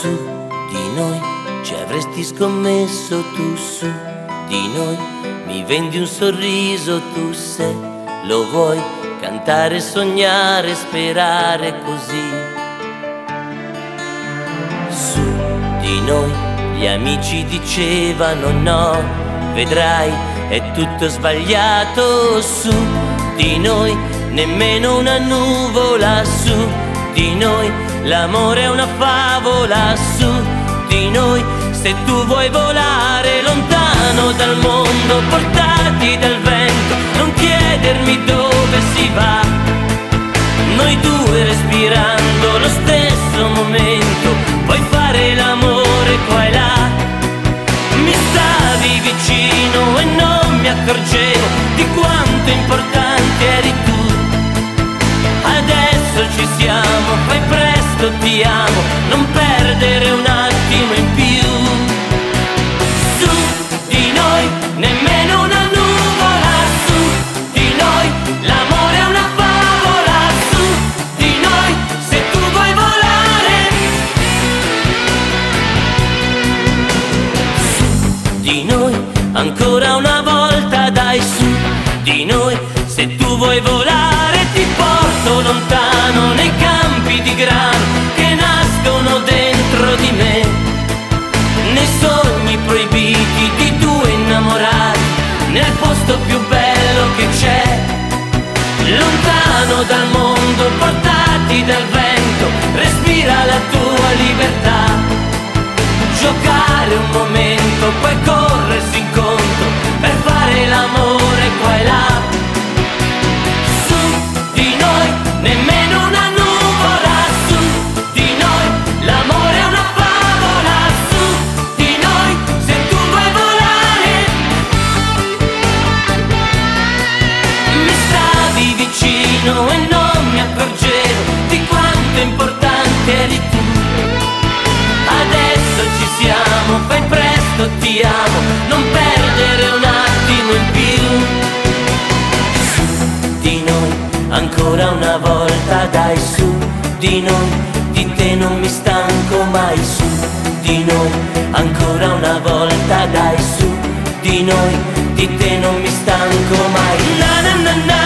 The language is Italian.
su di noi ci avresti scommesso tu su di noi. Mi vendi un sorriso tu se lo vuoi cantare, sognare, sperare così. Su di noi gli amici dicevano no vedrai è tutto sbagliato. Su di noi nemmeno una nuvola su di noi l'amore è una favola su di noi. Se tu vuoi volare lontano dal mondo portati dal vento non chiedermi dove si va. Noi due respirando lo stesso momento puoi fare l'amore qua e là? Mi stavi vicino e non mi accorgevo presto ti amo non perdere un attimo in più. Su di noi nemmeno una nuvola su di noi l'amore è una favola su di noi se tu vuoi volare. Su di noi ancora una volta dai su di noi se tu vuoi volare ti porto lontano nei campi di grano nel posto più bello che c'è lontano dal mondo volta dai su di noi di te non mi stanco mai su di noi. Ancora una volta dai su di noi di te non mi stanco mai. Na na na